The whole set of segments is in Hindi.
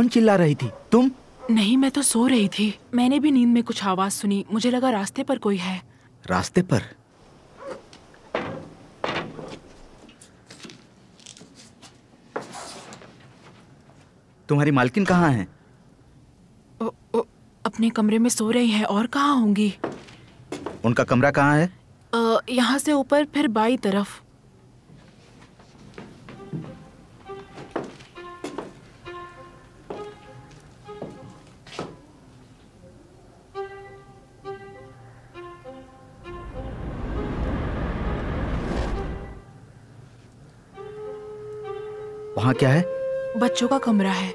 कौन चिल्ला रही थी? तुम? नहीं मैं तो सो रही थी। मैंने भी नींद में कुछ आवाज़ सुनी। मुझे लगा रास्ते पर कोई है। रास्ते पर? तुम्हारी मालकिन कहाँ है? ओ, ओ, अपने कमरे में सो रही है। और कहाँ होंगी? उनका कमरा कहाँ है? यहाँ से ऊपर फिर बाई तरफ़। वहाँ क्या है? बच्चों का कमरा है।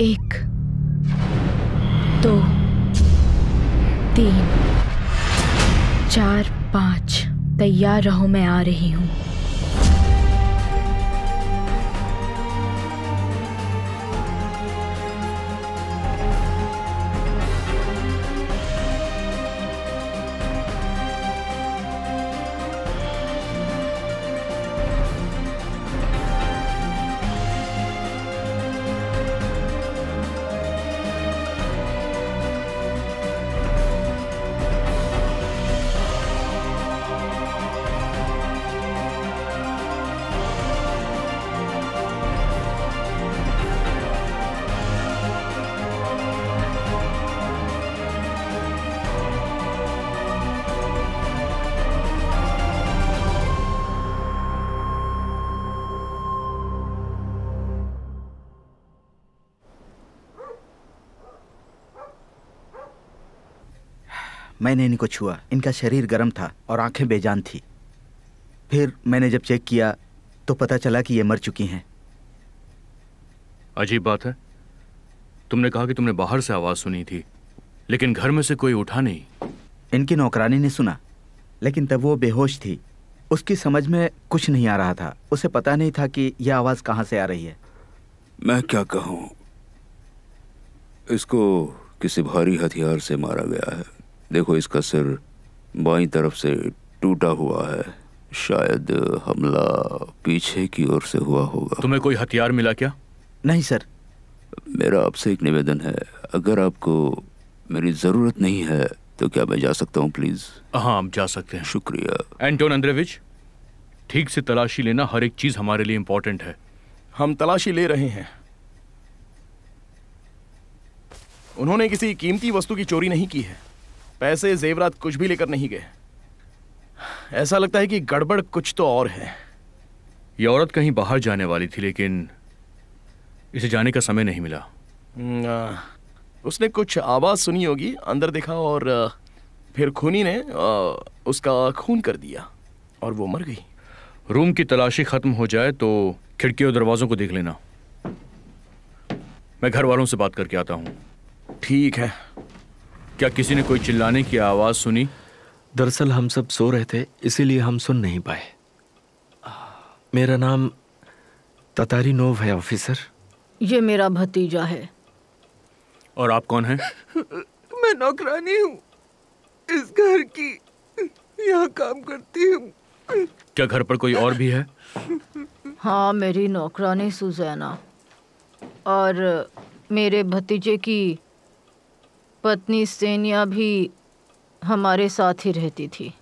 एक, दो, तीन, चार, पाँच, तैयार रहो, मैं आ रही हूँ। मैंने इनको छुआ। इनका शरीर गर्म था और आँखें बेजान थी। फिर मैंने जब चेक किया तो पता चला कि ये मर चुकी हैं। अजीब बात है। तुमने कहा कि तुमने बाहर से आवाज़ सुनी थी लेकिन घर में से कोई उठा नहीं। इनकी नौकरानी ने सुना लेकिन तब वो बेहोश थी। उसकी समझ में कुछ नहीं आ रहा था। उसे पता नहीं था कि यह आवाज़ कहाँ से आ रही है। मैं क्या कहूँ? इसको किसी भारी हथियार से मारा गया है। देखो इसका सिर बाई तरफ़ से टूटा हुआ है। शायद हमला पीछे की ओर से हुआ होगा। तुम्हें कोई हथियार मिला क्या? नहीं सर। मेरा आपसे एक निवेदन है। अगर आपको मेरी ज़रूरत नहीं है तो क्या मैं जा सकता हूँ प्लीज़? हाँ आप जा सकते हैं। शुक्रिया। एंटोन अंद्रेविच ठीक से तलाशी लेना हर एक चीज़ हमारे लिए इम्पोर्टेंट है। हम तलाशी ले रहे हैं। उन्होंने किसी कीमती वस्तु की चोरी नहीं की है। पैसे जेवरात कुछ भी लेकर नहीं गए। ऐसा लगता है कि गड़बड़ कुछ तो और है। ये औरत कहीं बाहर जाने वाली थी लेकिन इसे जाने का समय नहीं मिला। हम्म, उसने कुछ आवाज़ सुनी होगी अंदर देखा और फिर खूनी ने उसका खून कर दिया और वो मर गई। रूम की तलाशी खत्म हो जाए तो खिड़की और दरवाजों को देख लेना। मैं घर वालों से बात करके आता हूँ। ठीक है। क्या किसी ने कोई चिल्लाने की आवाज़ सुनी? दरअसल हम सब सो रहे थे इसीलिए हम सुन नहीं पाए। मेरा नाम ततारी नोव है ऑफिसर। ये मेरा भतीजा है। और आप कौन हैं? मैं नौकरानी हूँ। इस घर की यहाँ काम करती हूँ। क्या घर पर कोई और भी है? हाँ मेरी नौकरानी सुजैना। और मेरे भतीजे की पत्नी सेनिया भी हमारे साथ ही रहती थी।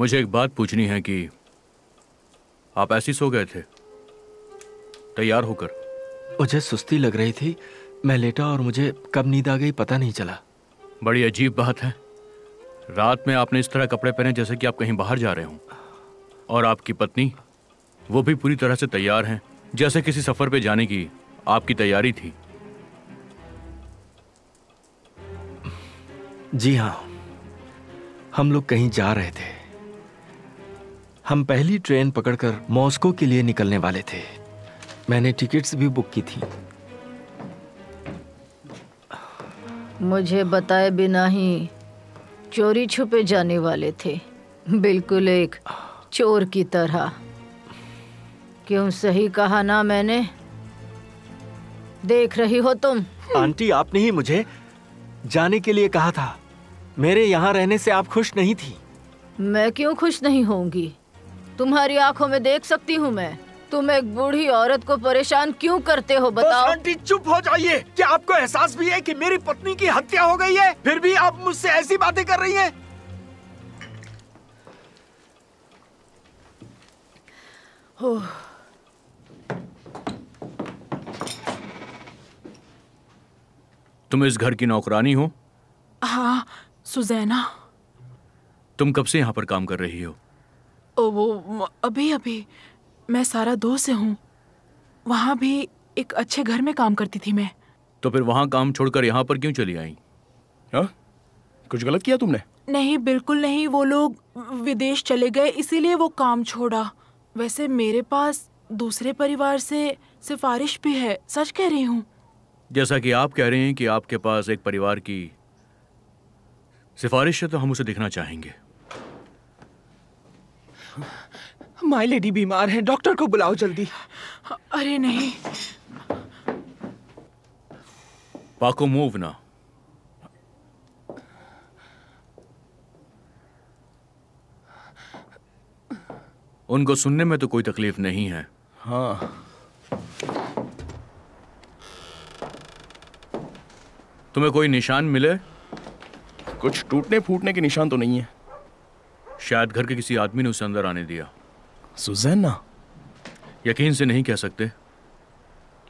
मुझे एक बात पूछनी है कि आप ऐसी सो गए थे? तैयार होकर। मुझे सुस्ती लग रही थी। मैं लेटा और मुझे कब नींद आ गई पता नहीं चला। बड़ी अजीब बात है। रात में आपने इस तरह कपड़े पहने जैसे कि आप कहीं बाहर जा रहे हो। और आपकी पत्नी वो भी पूरी तरह से तैयार हैं। जैसे किसी सफ़र पे जाने की आपकी तैयारी थी। जी हाँ। हम लोग कहीं जा रहे थे। हम पहली ट्रेन पकड़कर मॉस्को के लिए निकलने वाले थे। मैंने टिकट्स भी बुक की थी। मुझे बताए बिना ही चोरी छुपे जाने वाले थे। बिल्कुल एक चोर की तरह। क्यों सही कहा ना मैंने? देख रही हो तुम। आंटी आपने ही मुझे जाने के लिए कहा था मेरे यहाँ रहने से आप खुश नहीं थी। मैं क्यों खुश नहीं होंगी तुम्हारी आँखों में देख सकती हूँ मैं। तुम एक बूढ़ी औरत को परेशान क्यों करते हो बताओ। आंटी चुप हो जाइए। क्या आपको एहसास भी है कि मेरी पत्नी की हत्या हो गई है? फिर भी आप मुझसे ऐसी बातें कर रही हैं। ओह, तुम इस घर की नौकरानी हो। हाँ सुजैना। तुम कब से यहाँ पर काम कर रही हो? ओ वो अभी अभी। मैं सारा दो से हूँ। वहाँ भी एक अच्छे घर में काम करती थी मैं। तो फिर वहाँ काम छोड़कर यहाँ पर क्यों चली आई? हाँ? कुछ गलत किया तुमने? नहीं बिल्कुल नहीं। वो लोग विदेश चले गए इसीलिए वो काम छोड़ा। वैसे मेरे पास दूसरे परिवार से सिफारिश भी है सच कह रही हूँ। जैसा कि आप कह रहे हैं कि आपके पास एक परिवार की सिफारिश है तो हम उसे देखना चाहेंगे। माय लेडी बीमार है डॉक्टर को बुलाओ जल्दी। अरे नहीं। पाको मूव ना। उनको सुनने में तो कोई तकलीफ़ नहीं है। हाँ। तुम्हें कोई निशान मिले? कुछ टूटने फूटने के निशान तो नहीं है। शायद घर के किसी आदमी ने उसे अंदर आने दिया। सुजैना? यकीन से नहीं कह सकते।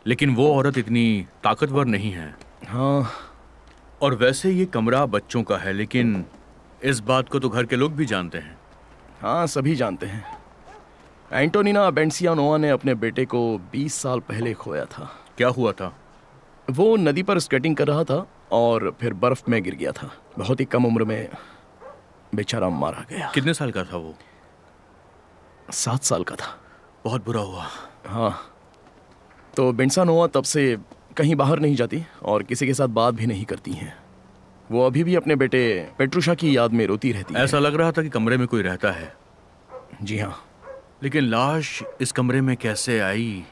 लेकिन वो औरत इतनी ताकतवर नहीं है। हाँ। और वैसे ये कमरा बच्चों का है लेकिन इस बात को तो घर के लोग भी जानते हैं। हाँ सभी जानते हैं। एंटोनिना बेंसियानोआ ने अपने बेटे को 20 साल पहले खोया था। क्या हुआ था? वो नदी पर स्केटिंग कर रहा था और फिर बर्फ़ में गिर गया था। बहुत ही कम उम्र में बेचारा मारा गया। कितने साल का था वो? सात साल का था। बहुत बुरा हुआ। हाँ। तो बेंसानोआ तब से कहीं बाहर नहीं जाती और किसी के साथ बात भी नहीं करती हैं। वो अभी भी अपने बेटे पेट्रुशा की याद में रोती रहती है। ऐसा लग रहा था कि कमरे में कोई रहता है। जी हाँ। लेकिन लाश इस कमरे में कैसे आई?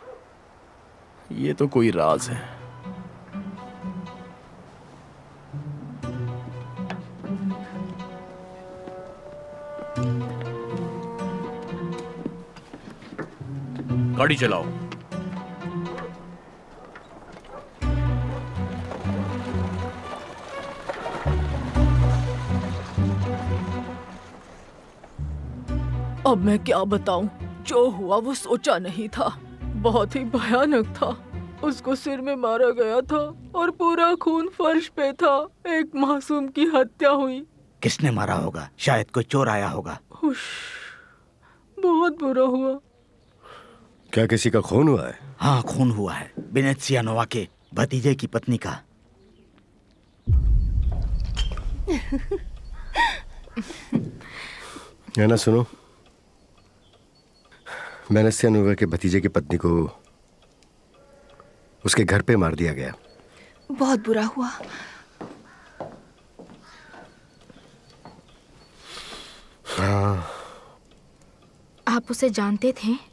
ये तो कोई राज है। गाड़ी चलाओ। अब मैं क्या बताऊँ? जो हुआ वो सोचा नहीं था। बहुत ही भयानक था। उसको सिर में मारा गया था और पूरा खून फर्श पे था। एक मासूम की हत्या हुई। किसने मारा होगा? शायद कोई चोर आया होगा। बहुत बुरा हुआ। क्या किसी का खून हुआ है? हाँ खून हुआ है। बिनेत्सिया नोवा के भतीजे की पत्नी का। है ना सुनो। मैंने सियानुवा के भतीजे की पत्नी को उसके घर पे मार दिया गया। बहुत बुरा हुआ। हाँ। आप उसे जानते थे?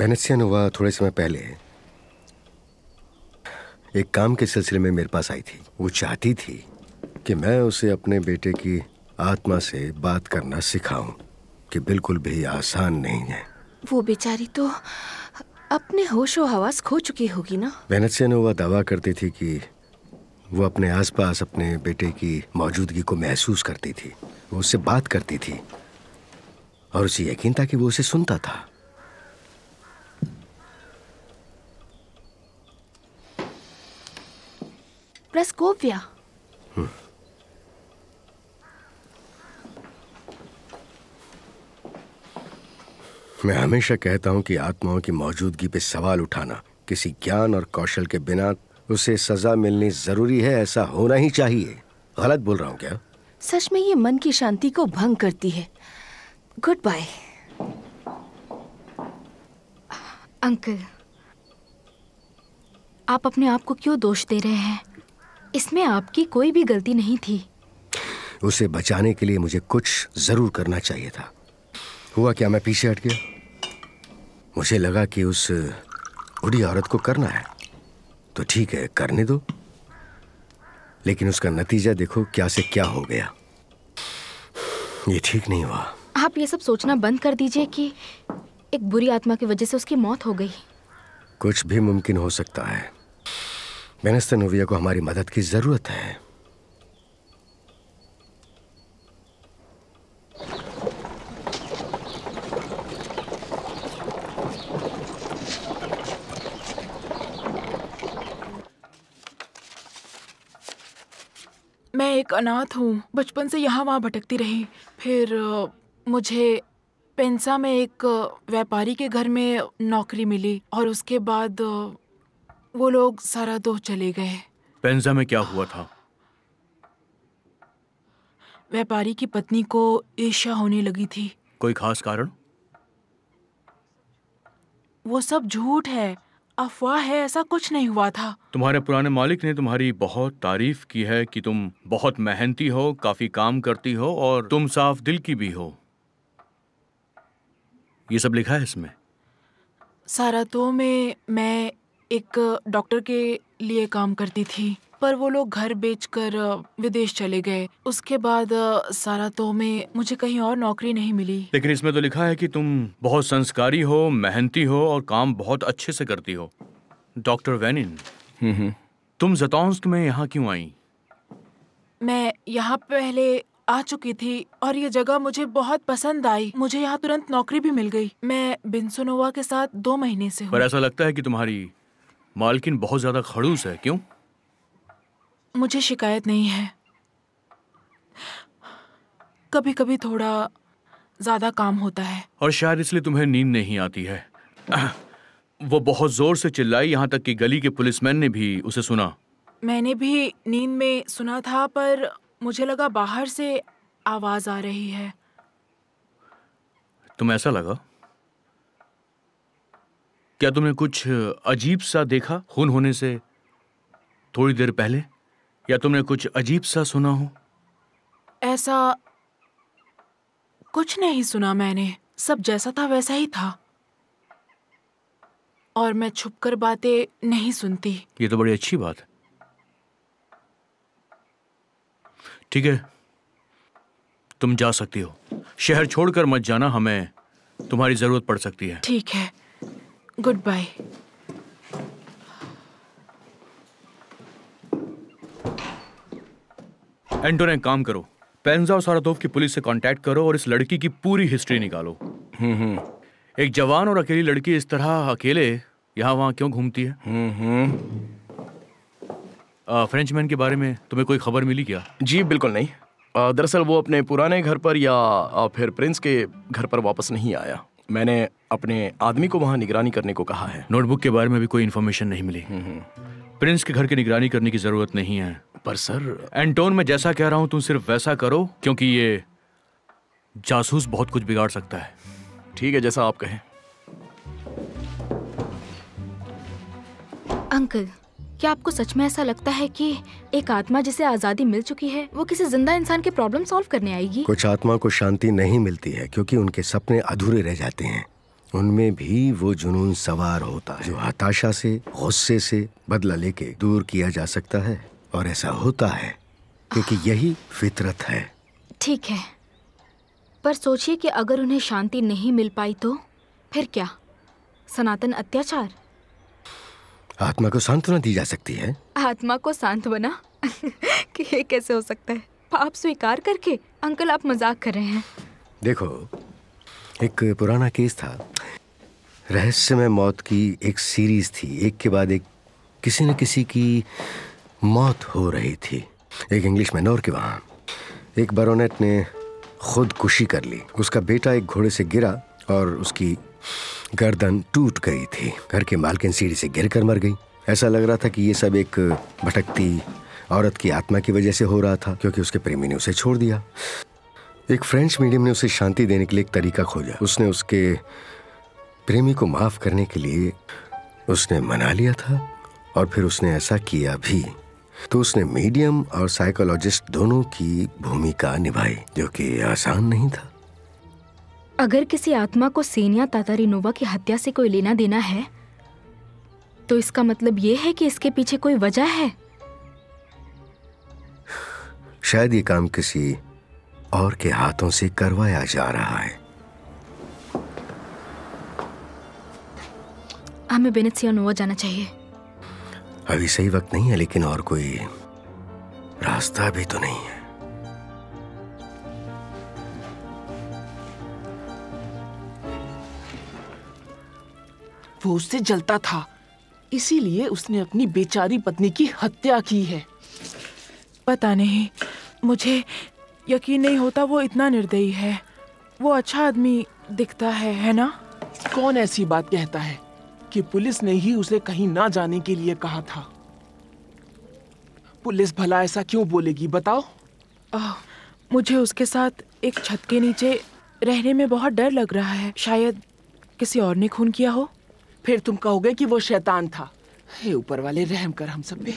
वेनेसियानुवा थोड़े समय पहले। एक काम के सिलसिले में मेरे पास आई थी। वो चाहती थी कि मैं उसे अपने बेटे की आत्मा से बात करना सिखाऊं कि बिल्कुल भी आसान नहीं है। वो बेचारी तो अपने होशो हवास खो चुकी होगी ना? वेनेसियानुवा दावा करती थी कि वो अपने आसपास अपने बेटे की मौजूदगी को महसूस करती थी। वो उससे बात करती थी और उसे यकीन था कि वो उसे सुनता था। प्रस्कोविया मैं हमेशा कहता हूँ कि आत्माओं की मौजूदगी पे सवाल उठाना किसी ज्ञान और कौशल के बिना उसे सजा मिलनी ज़रूरी है ऐसा होना ही चाहिए। गलत बोल रहा हूँ क्या? सच में ये मन की शांति को भंग करती है। गुड बाय अंकल आप अपने आप को क्यों दोष दे रहे हैं? इसमें आपकी कोई भी गलती नहीं थी। उसे बचाने के लिए मुझे कुछ ज़रूर करना चाहिए था। हुआ क्या मैं पीछे हट गया? मुझे लगा कि उस बूढ़ी औरत को करना है। तो ठीक है करने दो। लेकिन उसका नतीजा देखो क्या से क्या हो गया। ये ठीक नहीं हुआ। आप ये सब सोचना बंद कर दीजिए कि एक बुरी आत्मा की वजह से उसकी मौत हो गई। कुछ भी मुमकिन हो सकता है। बेनस्तनोविया को हमारी मदद की ज़रूरत है। मैं एक अनाथ हूँ। बचपन से यहाँ वहाँ भटकती रही। फिर मुझे पेंसा में एक व्यापारी के घर में नौकरी मिली और उसके बाद वो लोग सारा दो चले गए। पेंजा में क्या हुआ था? व्यापारी की पत्नी को ईर्ष्या होने लगी थी। कोई खास कारण? वो सब झूठ है अफवाह है ऐसा कुछ नहीं हुआ था। तुम्हारे पुराने मालिक ने तुम्हारी बहुत तारीफ़ की है कि तुम बहुत मेहनती हो काफ़ी काम करती हो और तुम साफ़ दिल की भी हो। ये सब लिखा है इसमें? सारा तो में मैं एक डॉक्टर के लिए काम करती थी पर वो लोग घर बेचकर विदेश चले गए। उसके बाद सारा तो में मुझे कहीं और नौकरी नहीं मिली। लेकिन इसमें तो लिखा है कि तुम बहुत संस्कारी हो मेहनती हो और काम बहुत अच्छे से करती हो। डॉक्टर वेनिन तुम जतौंस्क में यहाँ क्यों आई? मैं यहाँ पहले आ चुकी थी और ये जगह मुझे बहुत पसंद आई। मुझे यहाँ तुरंत नौकरी भी मिल गई। मैं बिन्सोनोवा के साथ दो महीने से पर ऐसा लगता है कि तुम्हारी मालकिन बहुत ज़्यादा खड़ूस है क्यों? मुझे शिकायत नहीं है। कभी कभी थोड़ा ज़्यादा काम होता है। और शायद इसलिए तुम्हें नींद नहीं आती है। वो बहुत ज़ोर से चिल्लाई यहाँ तक कि गली के पुलिसमैन ने भी उसे सुना। मैंने भी नींद में सुना था पर मुझे लगा बाहर से आवाज़ आ रही है। तुम ऐसा लगा? क्या तुमने कुछ अजीब सा देखा खून होने से थोड़ी देर पहले? या तुमने कुछ अजीब सा सुना हो? ऐसा कुछ नहीं सुना मैंने। सब जैसा था वैसा ही था। और मैं छुपकर बातें नहीं सुनती। ये तो बड़ी अच्छी बात है। ठीक है। तुम जा सकती हो। शहर छोड़कर मत जाना हमें तुम्हारी ज़रूरत पड़ सकती है। ठीक है। गुड बाय एंटोन एक काम करो। पेंजा और सारातोव की पुलिस से कांटेक्ट करो और इस लड़की की पूरी हिस्ट्री निकालो। एक जवान और अकेली लड़की इस तरह अकेले यहाँ वहाँ क्यों घूमती है? फ्रेंचमैन के बारे में तुम्हें कोई खबर मिली क्या? जी बिल्कुल नहीं। दरअसल वो अपने पुराने घर पर या फिर प्रिंस के घर पर वापस नहीं आया। मैंने अपने आदमी को वहाँ निगरानी करने को कहा है। नोटबुक के बारे में भी कोई इन्फॉर्मेशन नहीं मिली। प्रिंस के घर की निगरानी करने की ज़रूरत नहीं है। पर सर एंटोन मैं जैसा कह रहा हूँ तुम सिर्फ़ वैसा करो क्योंकि ये जासूस बहुत कुछ बिगाड़ सकता है। ठीक है जैसा आप कहें। अंकल क्या आपको सच में ऐसा लगता है कि एक आत्मा जिसे आज़ादी मिल चुकी है वो किसी ज़िंदा इंसान के प्रॉब्लम सॉल्व करने आएगी? कुछ आत्मा को शांति नहीं मिलती है क्योंकि उनके सपने अधूरे रह जाते हैं। उनमें भी वो जुनून सवार होता है। जो हताशा से गुस्से से बदला लेके दूर किया जा सकता है। और ऐसा होता है क्योंकि यही फितरत है। ठीक है। पर सोचिए कि अगर उन्हें शांति नहीं मिल पाई तो फिर क्या? सनातन अत्याचार? आत्मा को सांत्वना दी जा सकती है। आत्मा को शांत बना कि ये कैसे हो सकता है? पाप स्वीकार करके अंकल आप मज़ाक कर रहे हैं। देखो एक पुराना केस था। रहस्यमय मौत की एक सीरीज़ थी। एक के बाद एक किसी न किसी की मौत हो रही थी। एक इंग्लिश मैनोर के वहाँ। एक बरोनेट ने खुदकुशी कर ली। उसका बेटा एक घोड़े से गिरा और उसकी गर्दन टूट गई थी। घर के मालकिन सीढ़ी से गिर कर मर गई। ऐसा लग रहा था कि ये सब एक भटकती औरत की आत्मा की वजह से हो रहा था, क्योंकि उसके प्रेमी ने उसे छोड़ दिया। एक फ्रेंच मीडियम ने उसे शांति देने के लिए एक तरीका खोजा। उसने उसके प्रेमी को माफ़ करने के लिए उसने मना लिया था, और फिर उसने ऐसा किया भी। तो उसने मीडियम और साइकोलॉजिस्ट दोनों की भूमिका निभाई, जो कि आसान नहीं था। अगर किसी आत्मा को सेनिया तातारिनोवा की हत्या से कोई लेना देना है तो इसका मतलब यह है कि इसके पीछे कोई वजह है? शायद ये काम किसी और के हाथों से करवाया जा रहा है। हमें बेनेसियानोवा जाना चाहिए। अभी सही वक्त नहीं है लेकिन और कोई रास्ता भी तो नहीं है। वो उससे जलता था। इसीलिए उसने अपनी बेचारी पत्नी की हत्या की है। पता नहीं मुझे यकीन नहीं होता वो इतना निर्दयी है। वो अच्छा आदमी दिखता है है ना? कौन ऐसी बात कहता है कि पुलिस ने ही उसे कहीं ना जाने के लिए कहा था? पुलिस भला ऐसा क्यों बोलेगी बताओ। आह, मुझे उसके साथ एक छत के नीचे रहने में बहुत डर लग रहा है। शायद किसी और ने खून किया हो। फिर तुम कहोगे कि वो शैतान था। हे ऊपर वाले, रहम कर हम सब पे।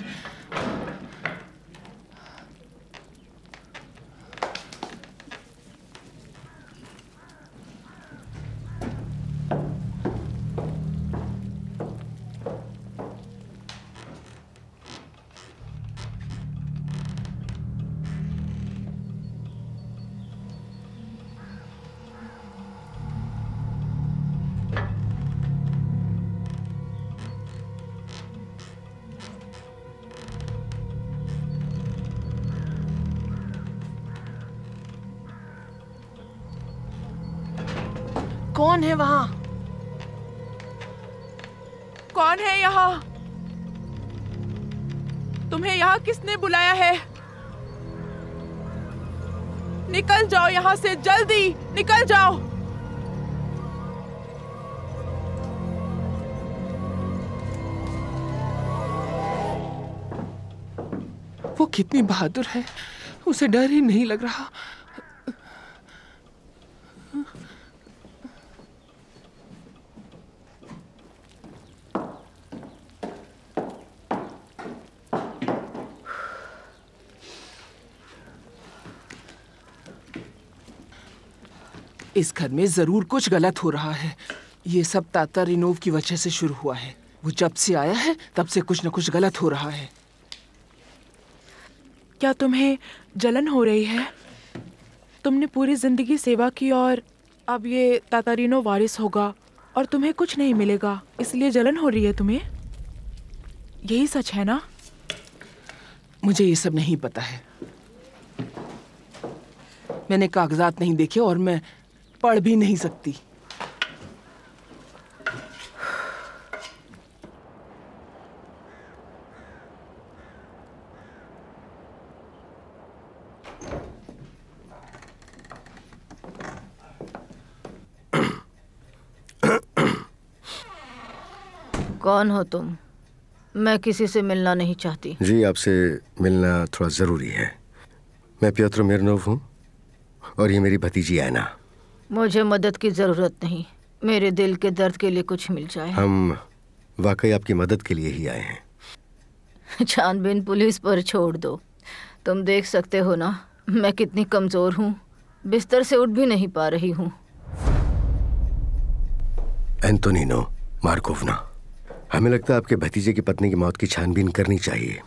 यहाँ से जल्दी निकल जाओ। वो कितनी बहादुर है। उसे डर ही नहीं लग रहा। इस घर में ज़रूर कुछ गलत हो रहा है। ये सब ताता रिनोव की वजह से शुरू हुआ है। वो जब से आया है तब से कुछ न कुछ गलत हो रहा है। क्या तुम्हें जलन हो रही है? तुमने पूरी ज़िंदगी सेवा की और अब ये तातारीनो वारिस होगा और तुम्हें कुछ नहीं मिलेगा इसलिए जलन हो रही है तुम्हें? यही सच है ना? मुझे ये सब नहीं पता है। मैंने कागजात नहीं देखे और मैं पढ़ भी नहीं सकती। कौन हो तुम? मैं किसी से मिलना नहीं चाहती। जी आपसे मिलना थोड़ा ज़रूरी है। मैं प्योत्र मिरनोव हूँ और ये मेरी भतीजी ऐना मुझे मदद की ज़रूरत नहीं। मेरे दिल के दर्द के लिए कुछ मिल जाए। हम वाकई आपकी मदद के लिए ही आए हैं। छानबीन पुलिस पर छोड़ दो। तुम देख सकते हो ना मैं कितनी कमज़ोर हूँ। बिस्तर से उठ भी नहीं पा रही हूँ। एंटोनिनो मार्कोवना हमें लगता है आपके भतीजे की पत्नी की मौत की छानबीन करनी चाहिए।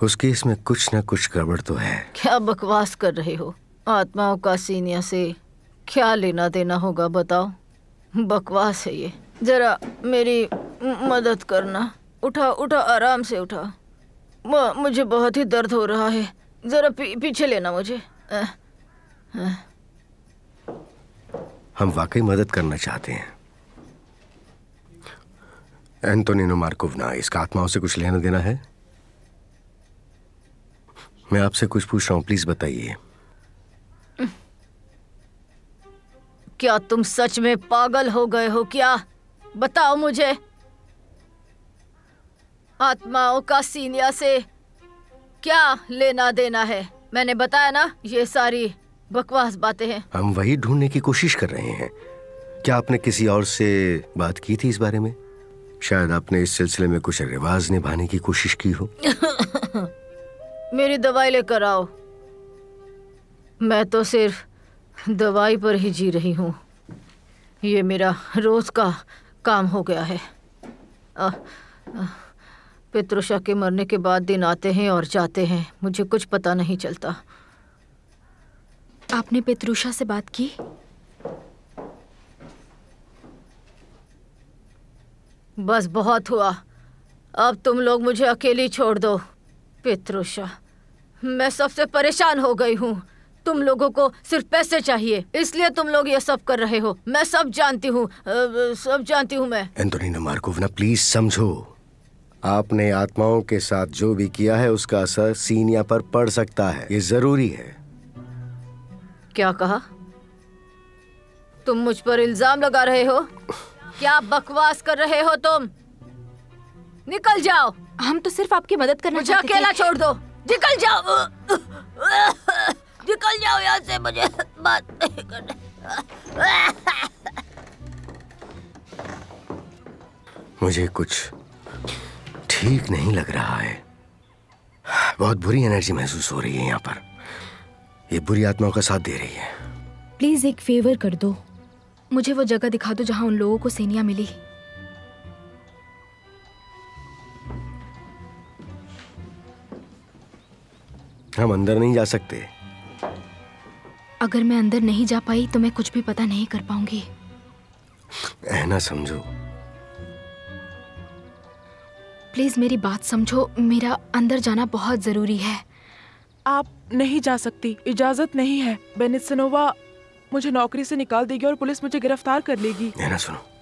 उस केस में कुछ ना कुछ गड़बड़ तो है। क्या बकवास कर रहे हो? आत्माओं का सीनिया से क्या लेना देना होगा बताओ। बकवास है ये। जरा मेरी मदद करना। उठा उठा आराम से उठा। मुझे बहुत ही दर्द हो रहा है। जरा पी, पीछे लेना मुझे। अह, अह। हम वाकई मदद करना चाहते हैं। एंटोनिनो मार्कोवना इसका आत्माओं से कुछ लेना देना है? मैं आपसे कुछ पूछ रहा हूँ प्लीज़ बताइए। क्या तुम सच में पागल हो गए हो क्या? बताओ मुझे। आत्माओं का सीनिया से क्या लेना देना है? मैंने बताया ना ये सारी बकवास बातें हैं। हम वही ढूँढने की कोशिश कर रहे हैं। क्या आपने किसी और से बात की थी इस बारे में? शायद आपने इस सिलसिले में कुछ रिवाज निभाने की कोशिश की हो। मेरी दवाई लेकर आओ। मैं तो सिर्फ़ दवाई पर ही जी रही हूँ। ये मेरा रोज का काम हो गया है। पितृषा के मरने के बाद दिन आते हैं और जाते हैं। मुझे कुछ पता नहीं चलता। आपने पितृषा से बात की? बस बहुत हुआ। अब तुम लोग मुझे अकेली छोड़ दो पितृषा मैं सबसे परेशान हो गई हूँ। तुम लोगों को सिर्फ़ पैसे चाहिए। इसलिए तुम लोग ये सब कर रहे हो। मैं सब जानती हूँ। सब जानती हूँ मैं। एंटोनिना मार्कोवना प्लीज़ समझो। आपने आत्माओं के साथ जो भी किया है उसका असर सीनिया पर पड़ सकता है। ये ज़रूरी है। क्या कहा? तुम मुझ पर इल्ज़ाम लगा रहे हो? क्या बकवास कर रहे हो तुम? निकल जाओ। हम तो सिर्फ़ आपकी मदद करना मुझे अकेला छोड़ दो। निकल जाओ। निकल जाओ यहाँ से मुझे बात नहीं करना। मुझे कुछ ठीक नहीं लग रहा है। बहुत बुरी एनर्जी महसूस हो रही है यहाँ पर। ये बुरी आत्माओं का साथ दे रही है। प्लीज़ एक फेवर कर दो। मुझे वो जगह दिखा दो जहाँ उन लोगों को सेनिया मिली। हम अंदर नहीं जा सकते। अगर मैं अंदर नहीं जा पाई तो मैं कुछ भी पता नहीं कर पाऊँगी। ना समझो। प्लीज़ मेरी बात समझो। मेरा अंदर जाना बहुत ज़रूरी है। आप नहीं जा सकती। इजाज़त नहीं है। बेनिसनोवा मुझे नौकरी से निकाल देगी और पुलिस मुझे गिरफ़्तार कर लेगी। ऐना सुनो।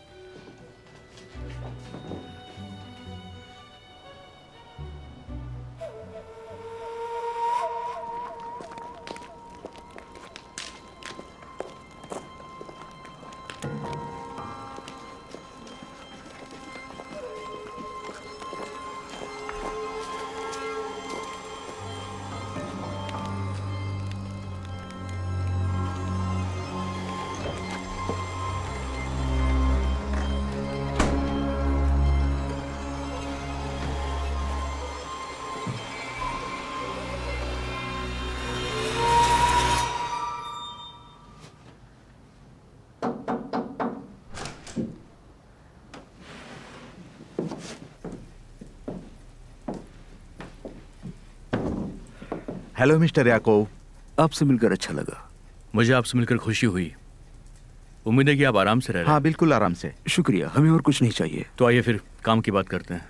हेलो मिस्टर याकोव आपसे मिलकर अच्छा लगा। मुझे आपसे मिलकर खुशी हुई। उम्मीद है कि आप आराम से रह रहे हैं। हाँ बिल्कुल आराम से। शुक्रिया हमें और कुछ नहीं चाहिए। तो आइए फिर काम की बात करते हैं।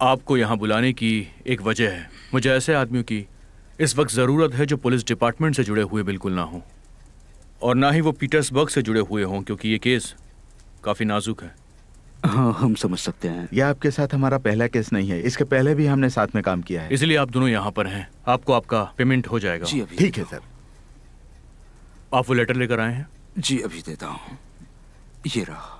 आपको यहाँ बुलाने की एक वजह है। मुझे ऐसे आदमियों की इस वक्त ज़रूरत है जो पुलिस डिपार्टमेंट से जुड़े हुए बिल्कुल ना हों। और ना ही वो पीटर्सबर्ग से जुड़े हुए हों क्योंकि ये केस काफ़ी नाजुक है। हाँ हम समझ सकते हैं। यह आपके साथ हमारा पहला केस नहीं है। इसके पहले भी हमने साथ में काम किया है। इसलिए आप दोनों यहाँ पर हैं। आपको आपका पेमेंट हो जाएगा। जी अभी ठीक है सर। आप वो लेटर लेकर आए हैं? जी अभी देता हूँ। ये रहा।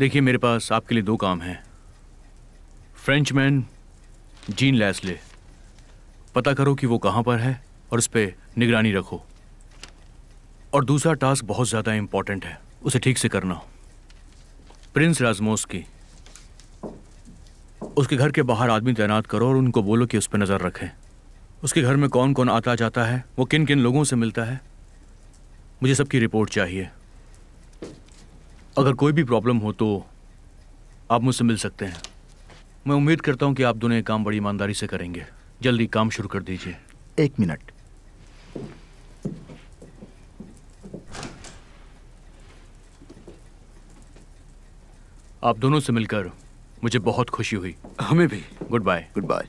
देखिए, मेरे पास आपके लिए दो काम हैं। Frenchman Jean Lasalle. पता करो कि वो कहाँ पर है और उस पर निगरानी रखो। और दूसरा टास्क बहुत ज़्यादा इम्पोर्टेंट है, उसे ठीक से करना। प्रिंस राजमोस की। उसके घर के बाहर आदमी तैनात करो और उनको बोलो कि उस पर नज़र रखें। उसके घर में कौन कौन आता जाता है, वो किन किन लोगों से मिलता है? मुझे सबकी रिपोर्ट चाहिए। अगर कोई भी प्रॉब्लम हो तो आप मुझसे मिल सकते हैं। मैं उम्मीद करता हूँ कि आप दोनों काम बड़ी ईमानदारी से करेंगे। जल्दी काम शुरू कर दीजिए। एक मिनट। आप दोनों से मिलकर मुझे बहुत खुशी हुई। हमें भी। गुड बाय गुड बाय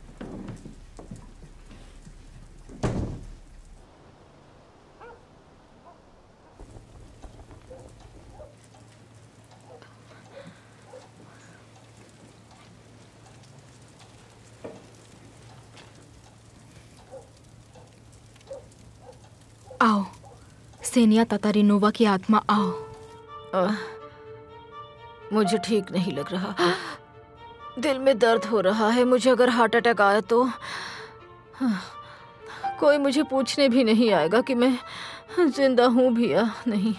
आओ सेनिया ततारिनोवा की आत्मा आओ। आ, मुझे ठीक नहीं लग रहा। दिल में दर्द हो रहा है मुझे अगर हार्ट अटैक आया तो। कोई मुझे पूछने भी नहीं आएगा कि मैं ज़िंदा हूँ भी या नहीं।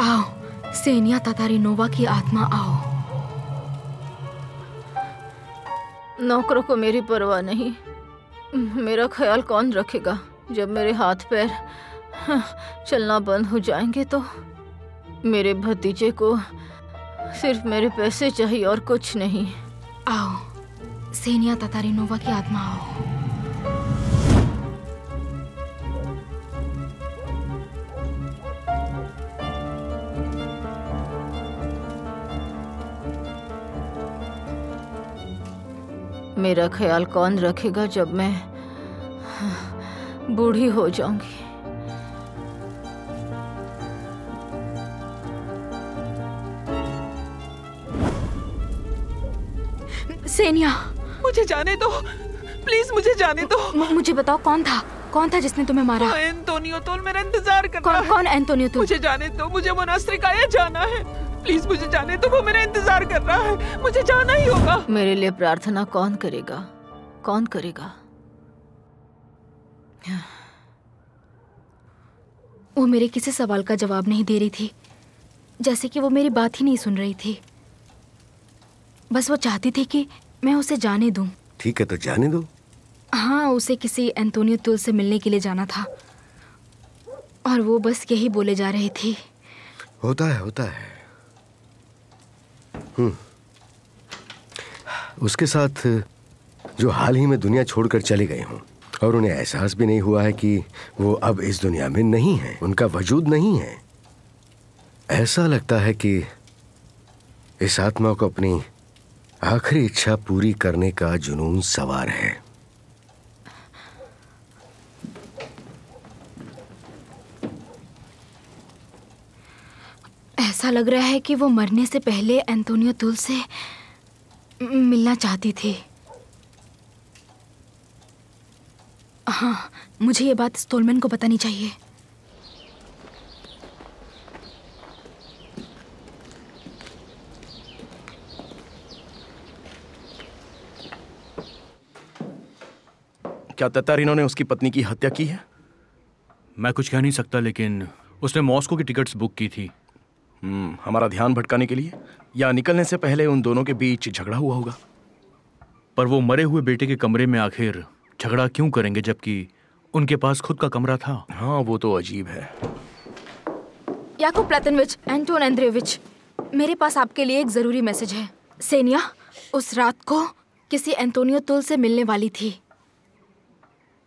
आओ सेनिया ततारिनोवा की आत्मा आओ। नौकरों को मेरी परवाह नहीं। मेरा ख्याल कौन रखेगा? जब मेरे हाथ पैर चलना बंद हो जाएँगे तो मेरे भतीजे को सिर्फ़ मेरे पैसे चाहिए और कुछ नहीं। आओ सेनिया ततारिनोवा की आत्मा आओ। मेरा ख्याल कौन रखेगा जब मैं बूढ़ी हो जाऊँगी। सेनिया। मुझे जाने दो। प्लीज़ मुझे जाने दो। मुझे बताओ कौन था? कौन था जिसने तुम्हें मारा? वो एंटोनियो तो मेरा इंतज़ार कर कौन रहा है। कौन एंटोनियो तुम मुझे जाने दो। मुझे मोनास्ट्रिकाया जाना है। प्लीज़ मुझे जाने दो। वो मेरा इंतज़ार कर रहा है। मुझे जाना ही होगा। मेरे लिए प्रार्थना कौन करेगा? कौन करेगा? वो मेरे किसी सवाल का जवाब नहीं दे रही थी जैसे कि वो मेरी बात ही नहीं सुन रही थी। बस वो चाहती थी कि मैं उसे जाने दूँ। ठीक है तो जाने दो। हाँ उसे किसी एंटोनियो तुल से मिलने के लिए जाना था। और वो बस यही बोले जा रही थी। होता है होता है। हम्म। उसके साथ जो हाल ही में दुनिया छोड़कर चले गए हों। और उन्हें एहसास भी नहीं हुआ है कि वो अब इस दुनिया में नहीं है। उनका वजूद नहीं है। ऐसा लगता है कि इस आत्मा को अपनी आखिरी इच्छा पूरी करने का जुनून सवार है। ऐसा लग रहा है कि वो मरने से पहले एंटोनियो तुल से मिलना चाहती थी। हाँ मुझे ये बात स्टोलमैन को बतानी चाहिए। क्या ततारिनो ने उसकी पत्नी की हत्या की है? मैं कुछ कह नहीं सकता लेकिन उसने मॉस्को की टिकट्स बुक की थी। हम्म, हमारा ध्यान भटकाने के लिए? या निकलने से पहले उन दोनों के बीच झगड़ा हुआ होगा? पर वो मरे हुए बेटे के कमरे में आखिर झगड़ा क्यों करेंगे जबकि उनके पास खुद का कमरा था? हाँ वो तो अजीब है। याकूब प्लेतनविच एंटोन एंड्रेविच मेरे पास आपके लिए एक ज़रूरी मैसेज है। सेनिया उस रात को किसी एंटोनियो तुल से मिलने वाली थी।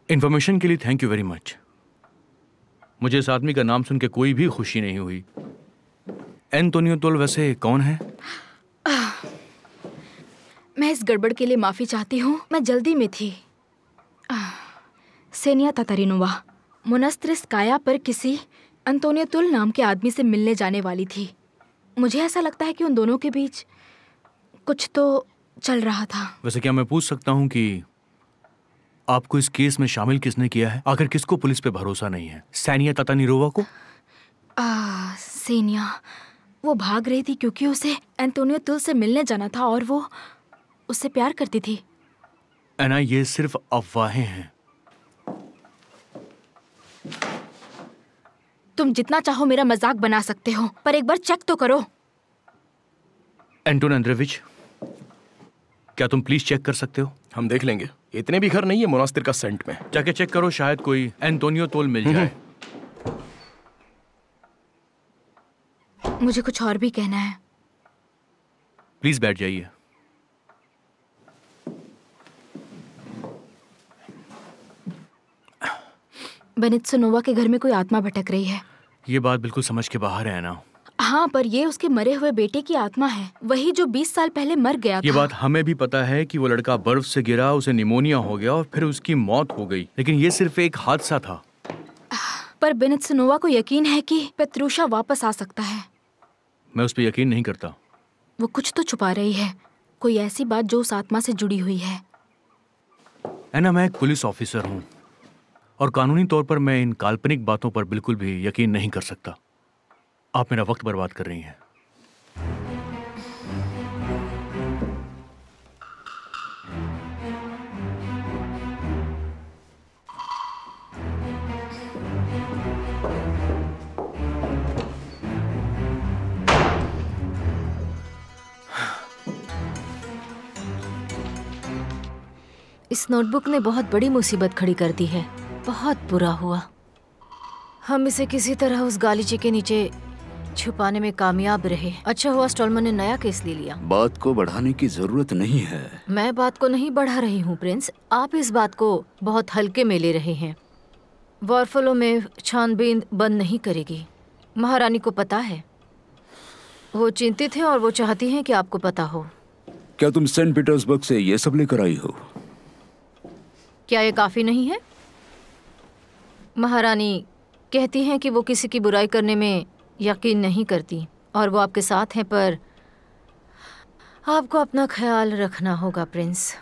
इन्फॉर्मेशन के लिए थैंक यू वेरी मच मुझे इस आदमी का नाम सुन के कोई भी खुशी नहीं हुई। एंटोनियो तोल वैसे कौन है? मैं इस गड़बड़ के लिए माफ़ी चाहती हूँ। मैं जल्दी में थी। सेनिया ततारिनोवा मोनस्त्रिस्काया पर किसी अंतोनियो तुल नाम के आदमी से मिलने जाने वाली थी। मुझे ऐसा लगता है कि उन दोनों के बीच कुछ तो चल रहा था। वैसे क्या मैं पूछ सकता हूँ कि आपको इस केस में शामिल किसने किया है? आखिर किसको पुलिस पे भरोसा नहीं है? सैनिया ताता निरोवा को? आ, सेनिया वो भाग रही थी क्योंकि उसे एंटोनियो तुल से मिलने जाना था और वो उससे प्यार करती थी। एना ये सिर्फ़ अफवाहें हैं। तुम जितना चाहो मेरा मज़ाक बना सकते हो पर एक बार चेक तो करो। एंटोन एंड्रेविच क्या तुम प्लीज़ चेक कर सकते हो? हम देख लेंगे। इतने भी घर नहीं है मोनास्तिर का सेंट में। जाके चेक करो शायद कोई एंटोनियो तोल मिल जाए। मुझे कुछ और भी कहना है। प्लीज़ बैठ जाइए। बेनित्सोनोवा के घर में कोई आत्मा भटक रही है। ये बात बिल्कुल समझ के बाहर है ना। हाँ पर ये उसके मरे हुए बेटे की आत्मा है। वही जो 20 साल पहले मर गया ये था। बात हमें भी पता है कि वो लड़का बर्फ़ से गिरा उसे निमोनिया हो गया और फिर उसकी मौत हो गई। लेकिन ये सिर्फ़ एक हादसा था। पर बेनित्सोनोवा को यकीन है कि पेत्रूशा वापस आ सकता है। मैं उस पर यकीन नहीं करता। वो कुछ तो छुपा रही है। कोई ऐसी बात जो उस आत्मा से जुड़ी हुई है। एना मैं एक पुलिस ऑफिसर हूँ। और कानूनी तौर पर मैं इन काल्पनिक बातों पर बिल्कुल भी यकीन नहीं कर सकता। आप मेरा वक्त बर्बाद कर रही हैं। इस नोटबुक ने बहुत बड़ी मुसीबत खड़ी कर दी है। बहुत बुरा हुआ। हम इसे किसी तरह उस गालीचे के नीचे छुपाने में कामयाब रहे। अच्छा हुआ स्टॉलमन ने नया केस ले लिया। बात को बढ़ाने की ज़रूरत नहीं है। मैं बात को नहीं बढ़ा रही हूँ प्रिंस। आप इस बात को बहुत हल्के में ले रहे हैं। वॉरफलो में छानबीन बंद नहीं करेगी। महारानी को पता है। वो चिंतित हैं और वो चाहती हैं कि आपको पता हो। क्या तुम सेंट पीटर्सबर्ग से ये सब लेकर आई हो? क्या ये काफ़ी नहीं है? महारानी कहती हैं कि वो किसी की बुराई करने में यकीन नहीं करती और वो आपके साथ हैं पर आपको अपना ख्याल रखना होगा प्रिंस।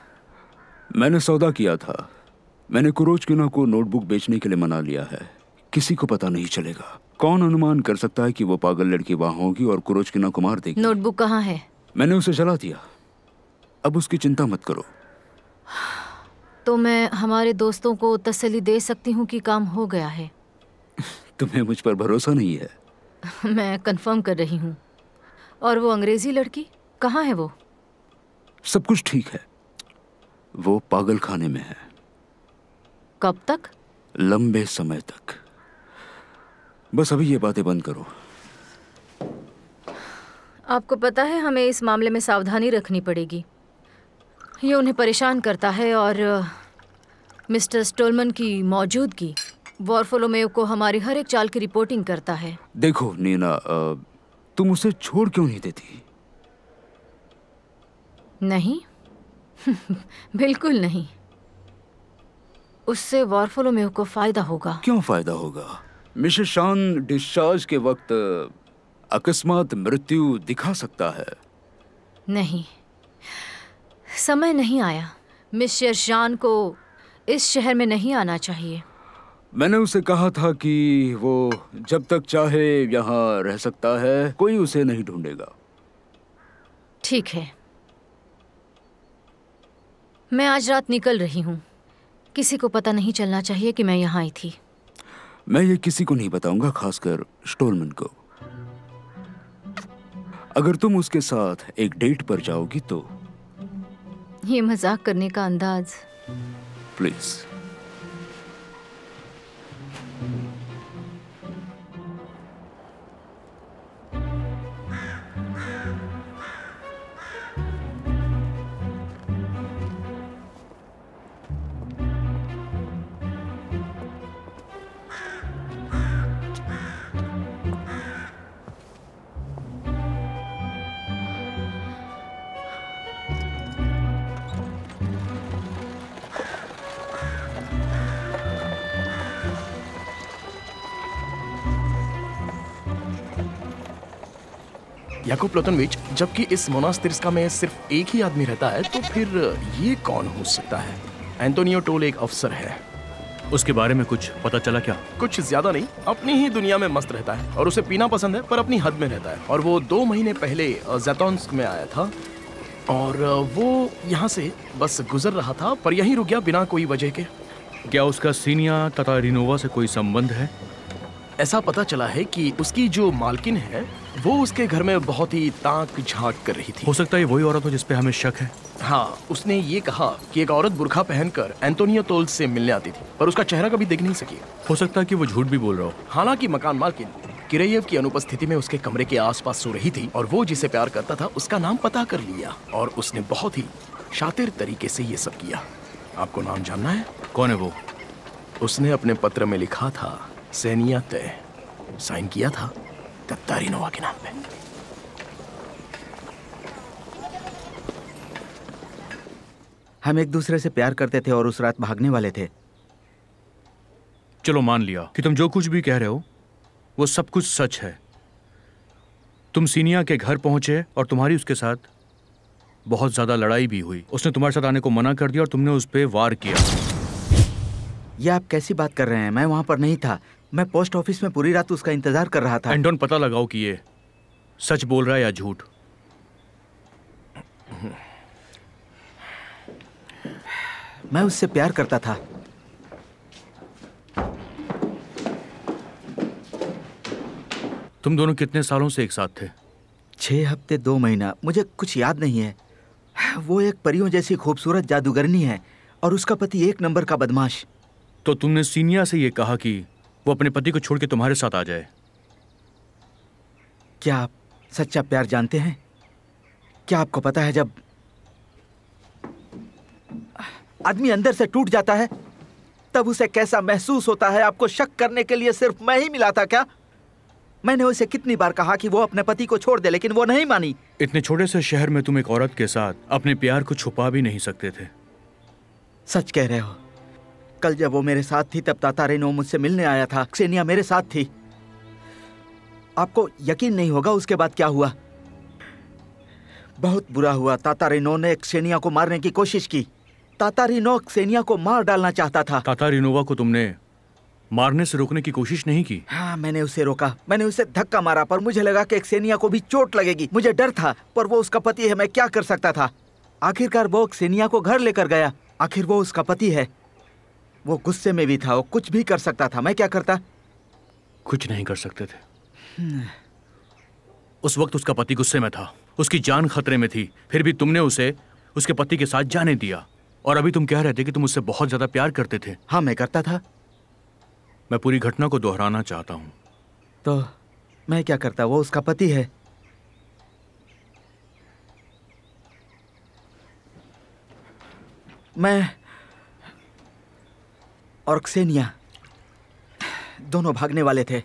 मैंने सौदा किया था। मैंने कुरोचकिना को नोटबुक बेचने के लिए मना लिया है। किसी को पता नहीं चलेगा। कौन अनुमान कर सकता है कि वो पागल लड़की वहाँ होगी और कुरोचकिना को मार देगी? नोटबुक कहाँ है? मैंने उसे जला दिया। अब उसकी चिंता मत करो। तो मैं हमारे दोस्तों को तसली दे सकती हूँ कि काम हो गया है। तुम्हें मुझ पर भरोसा नहीं है। मैं कंफर्म कर रही हूँ। और वो अंग्रेज़ी लड़की कहाँ है वो? सब कुछ ठीक है। वो पागल खाने में है। कब तक? लंबे समय तक। बस अभी ये बातें बंद करो। आपको पता है हमें इस मामले में सावधानी रखनी पड़ेगी। ये उन्हें परेशान करता है और मिस्टर स्टोलमन की मौजूदगी वॉरफोलोमेव को हमारी हर एक चाल की रिपोर्टिंग करता है। देखो नीना तुम उसे छोड़ क्यों नहीं देती? नहीं? बिल्कुल नहीं। उससे वॉरफोलोमेव को फ़ायदा होगा। क्यों फ़ायदा होगा? मिसेस शान डिस्चार्ज के वक्त अकस्मात मृत्यु दिखा सकता है। नहीं। समय नहीं आया। मिस्टर शान को इस शहर में नहीं आना चाहिए। मैंने उसे कहा था कि वो जब तक चाहे यहाँ रह सकता है कोई उसे नहीं ढूंढेगा। ठीक है। मैं आज रात निकल रही हूँ। किसी को पता नहीं चलना चाहिए कि मैं यहाँ आई थी। मैं ये किसी को नहीं बताऊँगा खासकर स्टोलमन को। अगर तुम उसके साथ एक डेट पर जाओगी तो ये मज़ाक करने का अंदाज। प्लीज़ याकूब प्लोतनविच जबकि इस मोनास्तिर्स्का में सिर्फ़ एक ही आदमी रहता है तो फिर ये कौन हो सकता है? एंटोनियो टोल एक अफसर है। उसके बारे में कुछ पता चला क्या? कुछ ज़्यादा नहीं अपनी ही दुनिया में मस्त रहता है और उसे पीना पसंद है पर अपनी हद में रहता है। और वो दो महीने पहले जैतोन्स्क में आया था और वो यहाँ से बस गुजर रहा था पर यहीं रुक गया बिना कोई वजह के। क्या उसका सीनिया तथा रिनोवा से कोई संबंध है? ऐसा पता चला है कि उसकी जो मालकिन है वो उसके घर में बहुत ही ताक झाँक कर रही थी। हो सकता है वही औरत हो जिस पे हमें शक है। हाँ उसने ये कहा कि एक औरत बुरखा पहनकर एंटोनियो टोल से मिलने आती थी पर उसका चेहरा कभी देख नहीं सकी। हो सकता है कि वो झूठ भी बोल रहा हो। हालाँकि मकान मालकिन किरेयेव की अनुपस्थिति में उसके कमरे के आसपास सो रही थी और वो जिसे प्यार करता था उसका नाम पता कर लिया और उसने बहुत ही शातिर तरीके से ये सब किया। आपको नाम जानना है? कौन है वो? उसने अपने पत्र में लिखा था सैनिया तय साइन किया था। तत्तारिनोवा के नाम पे हम एक दूसरे से प्यार करते थे और उस रात भागने वाले थे। चलो मान लिया कि तुम जो कुछ भी कह रहे हो वो सब कुछ सच है। तुम सीनिया के घर पहुँचे और तुम्हारी उसके साथ बहुत ज़्यादा लड़ाई भी हुई। उसने तुम्हारे साथ आने को मना कर दिया और तुमने उस पर वार किया। ये आप कैसी बात कर रहे हैं? मैं वहाँ पर नहीं था। मैं पोस्ट ऑफ़िस में पूरी रात उसका इंतज़ार कर रहा था। एंटोन पता लगाओ कि ये सच बोल रहा है या झूठ। मैं उससे प्यार करता था। तुम दोनों कितने सालों से एक साथ थे? छह हफ़्ते दो महीना। मुझे कुछ याद नहीं है। वो एक परियों जैसी खूबसूरत जादूगरनी है और उसका पति एक नंबर का बदमाश। तो तुमने सीनिया से ये कहा कि वो अपने पति को छोड़ के तुम्हारे साथ आ जाए। क्या आप सच्चा प्यार जानते हैं? क्या आपको पता है जब आदमी अंदर से टूट जाता है तब उसे कैसा महसूस होता है? आपको शक करने के लिए सिर्फ़ मैं ही मिला था क्या? मैंने उसे कितनी बार कहा कि वो अपने पति को छोड़ दे लेकिन वो नहीं मानी। इतने छोटे से शहर में तुम एक औरत के साथ अपने प्यार को छुपा भी नहीं सकते थे। सच कह रहे हो। कल जब वो मेरे साथ थी तब ताता रेनो मुझसे मिलने आया था। क्सेनिया मेरे साथ थी। आपको यकीन नहीं होगा उसके बाद क्या हुआ? बहुत बुरा हुआ। ताता रेनो ने क्सेनिया को मारने की कोशिश की। ताता रिनो क्सेनिया को मार डालना चाहता था। ताता रिनोवा को तुमने मारने से रोकने की कोशिश नहीं की? हाँ मैंने उसे रोका। मैंने उसे धक्का मारा पर मुझे लगा कि क्सेनिया को भी चोट लगेगी। मुझे डर था पर वो उसका पति है मैं क्या कर सकता था? आखिरकार वो क्सेनिया को घर लेकर गया। आखिर वो उसका पति है। वो गुस्से में भी था वो कुछ भी कर सकता था। मैं क्या करता? कुछ नहीं कर सकते थे। उस वक्त उसका पति गुस्से में था। उसकी जान खतरे में थी। फिर भी तुमने उसे उसके पति के साथ जाने दिया। और अभी तुम कह रहे थे कि तुम उससे बहुत ज़्यादा प्यार करते थे। हाँ मैं करता था। मैं पूरी घटना को दोहराना चाहता हूँ। तो मैं क्या करता? वो उसका पति है। मैं और क्सेनिया। दोनों भागने वाले थे।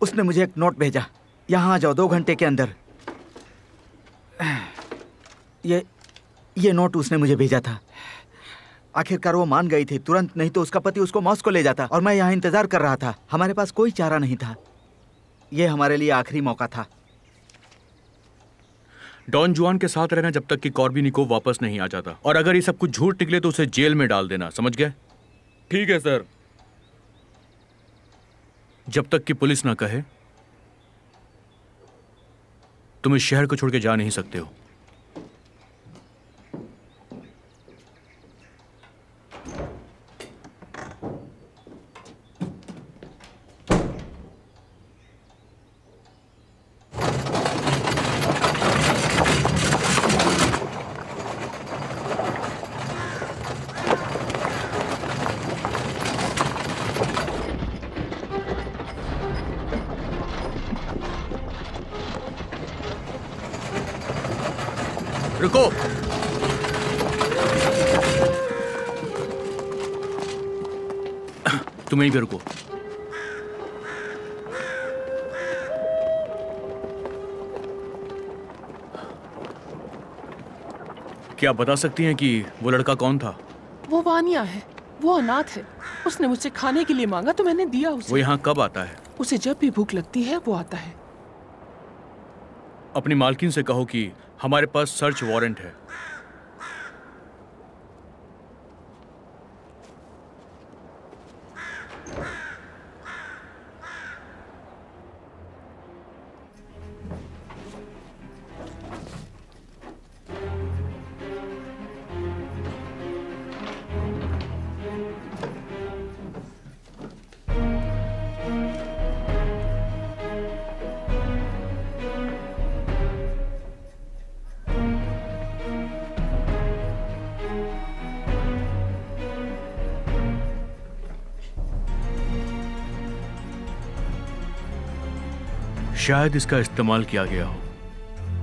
उसने मुझे एक नोट भेजा। यहाँ आ जाओ, दो घंटे के अंदर। ये ये नोट उसने मुझे भेजा था। आखिरकार वो मान गई थी। तुरंत नहीं तो उसका पति उसको मॉस्को ले जाता और मैं यहाँ इंतज़ार कर रहा था। हमारे पास कोई चारा नहीं था। ये हमारे लिए आखिरी मौका था। डॉन जुआन के साथ रहना जब तक कि कॉर्बिनिको वापस नहीं आ जाता। और अगर ये सब कुछ झूठ निकले तो उसे जेल में डाल देना समझ गए? ठीक है सर। जब तक कि पुलिस ना कहे तुम इस शहर को छोड़ के जा नहीं सकते हो। क्या आप बता सकती हैं कि वो लड़का कौन था? वो वानिया है। वो अनाथ है। उसने मुझसे खाने के लिए मांगा तो मैंने दिया उसे। वो यहाँ कब आता है? उसे जब भी भूख लगती है वो आता है। अपनी मालकिन से कहो कि हमारे पास सर्च वारंट है। शायद इसका इस्तेमाल किया गया हो।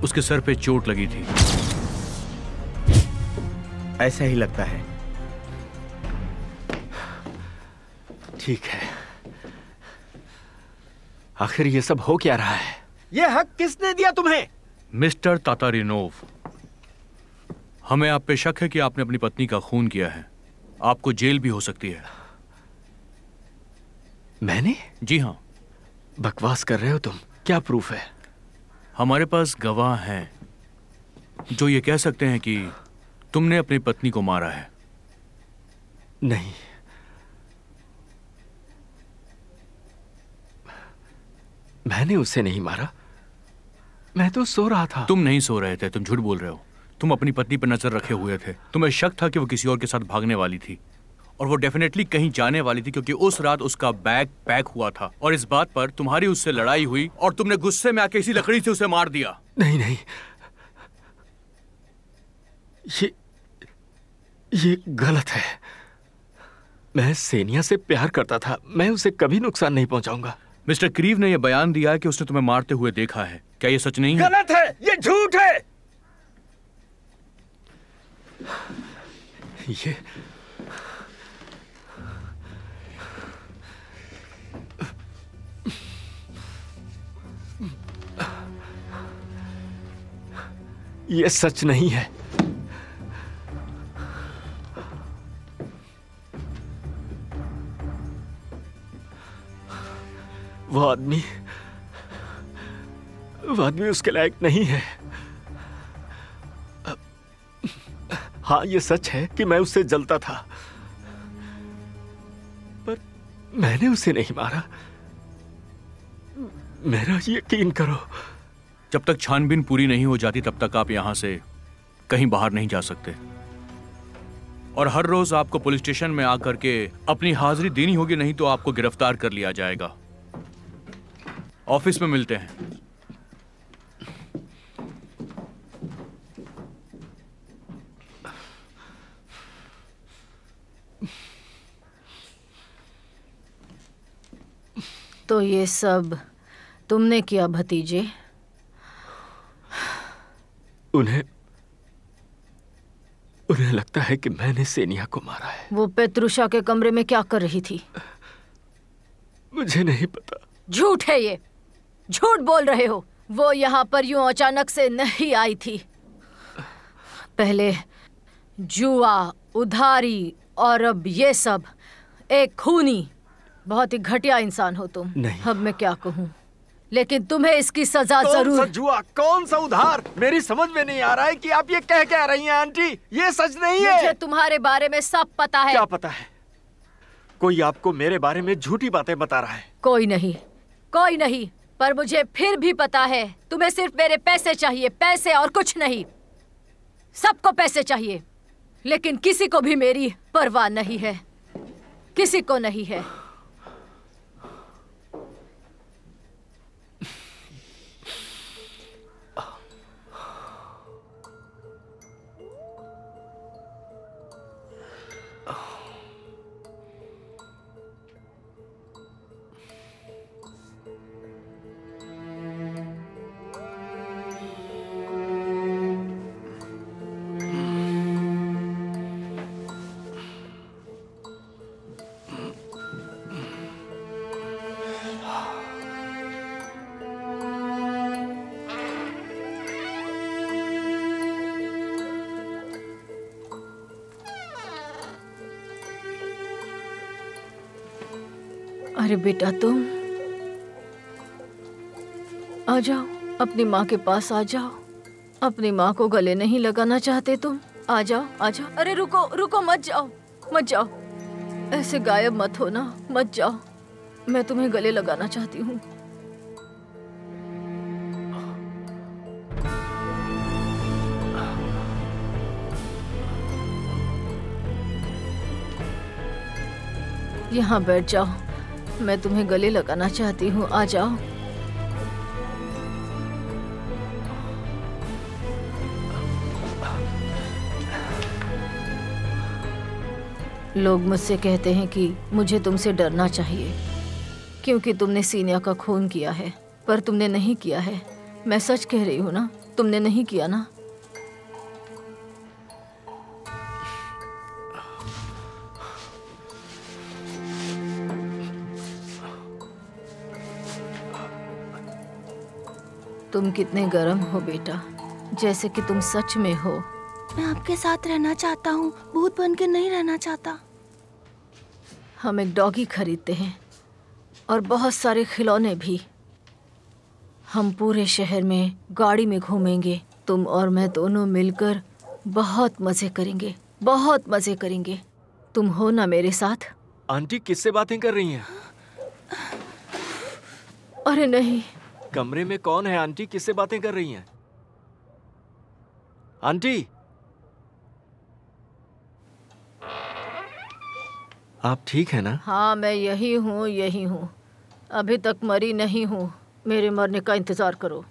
उसके सर पे चोट लगी थी। ऐसा ही लगता है। ठीक है। आखिर ये सब हो क्या रहा है? ये हक किसने दिया तुम्हें? मिस्टर तातारिनोव हमें आप पे शक है कि आपने अपनी पत्नी का खून किया है। आपको जेल भी हो सकती है। मैंने? जी हाँ। बकवास कर रहे हो तुम। क्या प्रूफ है? हमारे पास गवाह हैं जो ये कह सकते हैं कि तुमने अपनी पत्नी को मारा है। नहीं। मैंने उसे नहीं मारा। मैं तो सो रहा था। तुम नहीं सो रहे थे तुम झूठ बोल रहे हो। तुम अपनी पत्नी पर नज़र रखे हुए थे। तुम्हें शक था कि वो किसी और के साथ भागने वाली थी। और वो डेफिनेटली कहीं जाने वाली थी क्योंकि उस रात उसका बैग पैक हुआ था। और इस बात पर तुम्हारी उससे लड़ाई हुई और तुमने गुस्से में आके इसी लकड़ी से उसे मार दिया। नहीं नहीं। ये ये गलत है। मैं सेनिया से प्यार करता था। मैं उसे कभी नुकसान नहीं पहुंचाऊँगा। मिस्टर क्रीव ने यह बयान दिया है कि उसने तुम्हें मारते हुए देखा है। क्या यह सच नहीं है? गलत है! ये झूठ है! ये ये सच नहीं है। वो आदमी वो आदमी उसके लायक नहीं है। हाँ ये सच है कि मैं उससे जलता था। पर मैंने उसे नहीं मारा। मेरा यकीन करो। जब तक छानबीन पूरी नहीं हो जाती, तब तक आप यहाँ से कहीं बाहर नहीं जा सकते। और हर रोज आपको पुलिस स्टेशन में आकर के अपनी हाजिरी देनी होगी, नहीं तो आपको गिरफ़्तार कर लिया जाएगा। ऑफ़िस में मिलते हैं। तो ये सब तुमने किया, भतीजे? उन्हें उन्हें लगता है कि मैंने सेनिया को मारा है। वो पेत्रुषा के कमरे में क्या कर रही थी? मुझे नहीं पता। झूठ है ये। झूठ बोल रहे हो। वो यहाँ पर यूँ अचानक से नहीं आई थी। पहले जुआ उधारी और अब ये सब। एक खूनी। बहुत ही घटिया इंसान हो तुम। नहीं। अब मैं क्या कहूँ? लेकिन तुम्हें इसकी सजा कौन सा ज़रूर जुआ? कौन सा उधार? मेरी समझ में नहीं आ रहा है कि आप ये कह कह रही हैं आंटी। ये सच नहीं है। मुझे तुम्हारे बारे में सब पता है। क्या पता है? कोई आपको मेरे बारे में झूठी बातें बता रहा है? कोई नहीं कोई नहीं पर मुझे फिर भी पता है। तुम्हें सिर्फ़ मेरे पैसे चाहिए पैसे और कुछ नहीं। सबको पैसे चाहिए लेकिन किसी को भी मेरी परवाह नहीं है। किसी को नहीं है। अरे बेटा, तुम आ जाओ, अपनी माँ के पास आ जाओ। अपनी माँ को गले नहीं लगाना चाहते तुम। आ जाओ आ जाओ। अरे रुको रुको, मत जाओ मत जाओ। ऐसे गायब मत हो ना मत जाओ। मैं तुम्हें गले लगाना चाहती हूँ। यहाँ बैठ जाओ। मैं तुम्हें गले लगाना चाहती हूँ, आ जाओ। लोग मुझसे कहते हैं कि मुझे तुमसे डरना चाहिए, क्योंकि तुमने सीनिया का खून किया है, पर तुमने नहीं किया है। मैं सच कह रही हूँ ना, तुमने नहीं किया ना? तुम कितने गर्म हो बेटा जैसे कि तुम सच में हो। मैं आपके साथ रहना चाहता हूँ भूत बन के नहीं रहना चाहता। हम एक डॉगी खरीदते हैं और बहुत सारे खिलौने भी। हम पूरे शहर में गाड़ी में घूमेंगे तुम और मैं दोनों मिलकर बहुत मज़े करेंगे बहुत मज़े करेंगे। तुम हो ना मेरे साथ? आंटी किससे बातें कर रही हैं? अरे नहीं कमरे में कौन है आंटी? किससे बातें कर रही हैं? आंटी? आप ठीक है ना? हाँ मैं यही हूँ यही हूँ। अभी तक मरी नहीं हूँ। मेरे मरने का इंतज़ार करो।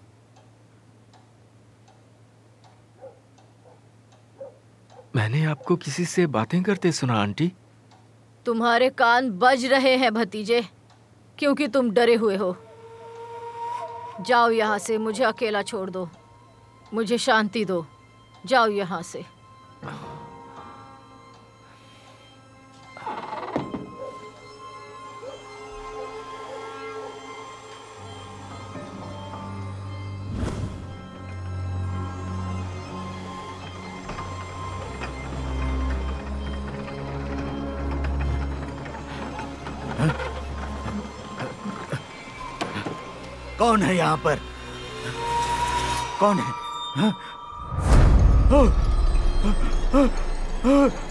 मैंने आपको किसी से बातें करते सुना आंटी। तुम्हारे कान बज रहे हैं भतीजे क्योंकि तुम डरे हुए हो। जाओ यहाँ से मुझे अकेला छोड़ दो। मुझे शांति दो। जाओ यहाँ से। कौन है यहाँ पर कौन है हा? हा? हा? हा? हा? ओ,